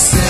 say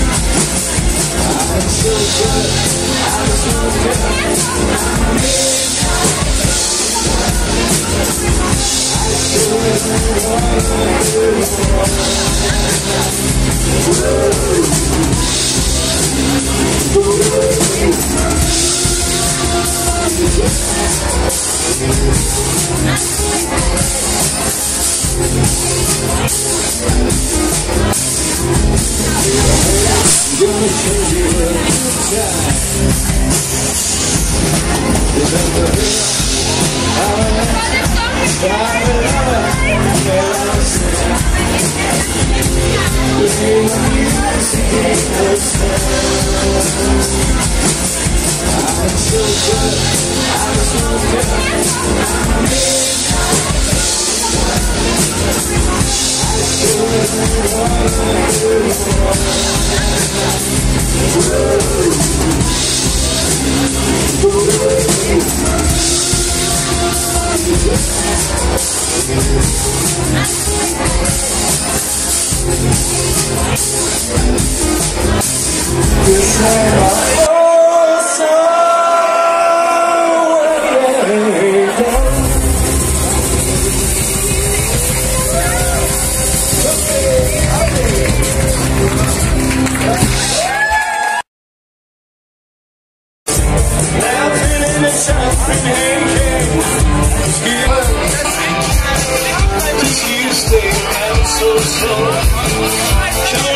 I'm gonna show you a good time. I'm I'm you, I'm. This man I'm so sorry.